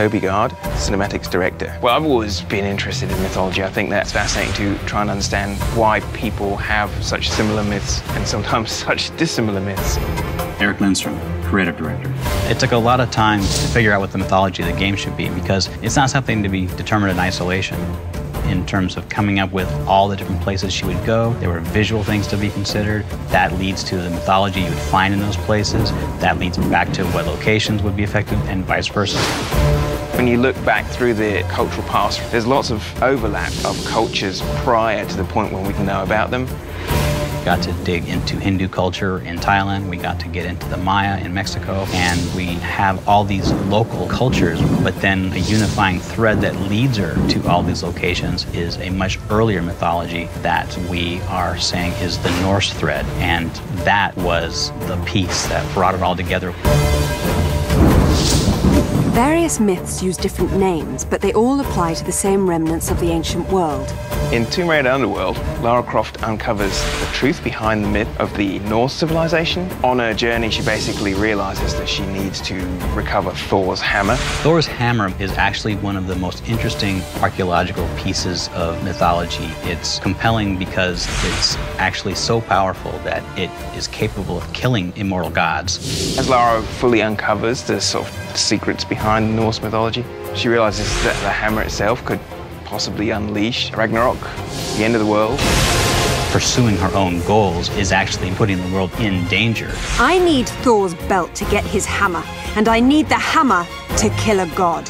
Toby Gard, cinematics director. Well, I've always been interested in mythology. I think that's fascinating to try and understand why people have such similar myths and sometimes such dissimilar myths. Eric Lindstrom, creative director. It took a lot of time to figure out what the mythology of the game should be because it's not something to be determined in isolation in terms of coming up with all the different places she would go. There were visual things to be considered. That leads to the mythology you would find in those places. That leads back to what locations would be effective and vice versa. When you look back through the cultural past, there's lots of overlap of cultures prior to the point when we can know about them got to dig into Hindu culture in Thailand. We got to get into the Maya in Mexico. And we have all these local cultures, but then a unifying thread that leads her to all these locations is a much earlier mythology that we are saying is the Norse thread. And that was the piece that brought it all together. Various myths use different names, but they all apply to the same remnants of the ancient world. In Tomb Raider Underworld, Lara Croft uncovers the truth behind the myth of the Norse civilization. On her journey, she basically realizes that she needs to recover Thor's hammer. Thor's hammer is actually one of the most interesting archaeological pieces of mythology. It's compelling because it's actually so powerful that it is capable of killing immortal gods. As Lara fully uncovers the sort of secrets behind Norse mythology, she realizes that the hammer itself could possibly unleash Ragnarok, the end of the world. Pursuing her own goals is actually putting the world in danger. I need Thor's belt to get his hammer, and I need the hammer to kill a god.